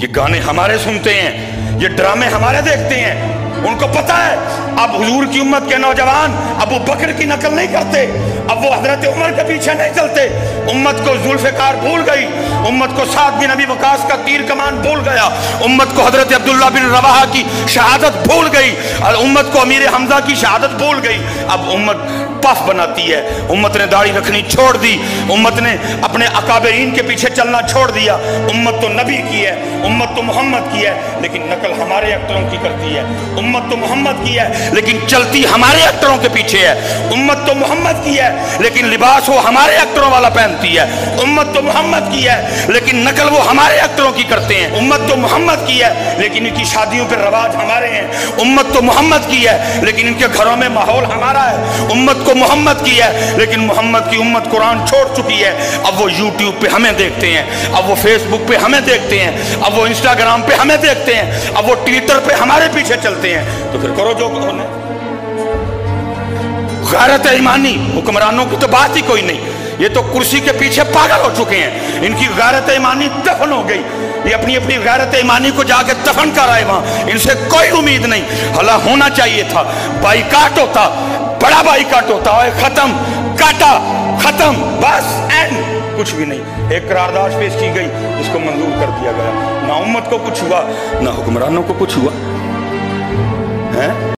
ये गाने हमारे सुनते हैं, ये ड्रामे हमारे देखते हैं। उनको पता है, अब हजूर की उम्मत के नौजवान, अब वो बकर की नकल नहीं करते। अब वो हज़रत उम्र के पीछे नहीं चलते। उम्मत को जुल्फकार भूल गई। उम्मत को सात बिन अभी वकास का तीर कमान भूल गया। उम्मत को हज़रत अब्दुल्ला बिन रवाहा की शहादत भूल गई और उम्मत को अमीर हमजा की शहादत भूल गई। अब उम्मत पफ बनाती है। उम्मत ने दाढ़ी रखनी छोड़ दी। उम्मत ने अपने अकाबरीन के पीछे चलना छोड़ दिया। उम्मत तो नबी की है, उम्मत तो मोहम्मद की है, लेकिन नकल हमारे एक्टरों की करती है। उम्मत तो मोहम्मद की है, लेकिन चलती हमारे एक्टरों के पीछे है। उम्मत तो मोहम्मद की है, लेकिन लिबास वो हमारे एक्टरों वाला पहनती है। उम्मत तो मोहम्मद की है लेकिन नकल वो हमारे एक्टरों की करते हैं। उम्मत तो मोहम्मद की है, लेकिन इनकी शादियों पर रवाज हमारे हैं। उम्मत तो मोहम्मद की है, लेकिन इनके घरों में माहौल हमारा है। उम्मत को मोहम्मद की है, लेकिन मोहम्मद की उम्मत कुरान छोड़ चुकी है। अब वो यूट्यूब पे हमें देखते हैं, अब वो फेसबुक पे हमें देखते हैं, अब वो इंस्टाग्राम पे हमें देखते हैं, अब वो ट्विटर पे हमारे पीछे चलते हैं। तो फिर करो जो करो गैरत ईमानी, हुक्मरानों की तो बात ही कोई नहीं। ये तो कुर्सी के पीछे पागल हो चुके हैं। इनकी गैरत ईमानी दफन हो गई। ये अपनी अपनी गैरत ईमानी को जाके दफन कर आए वहाँ। इनसे कोई उम्मीद नहीं। हला होना चाहिए था। बाईकाट होता। बड़ा बाईकाट होता। है खत्म। काटा। खत्म। बस एंड कुछ भी नहीं। एक करारदाश पेश की गई। उसको मंजूर कर दिया गया। ना उम्मत को कुछ हुआ, ना हुक्मरानों को कुछ हुआ। है?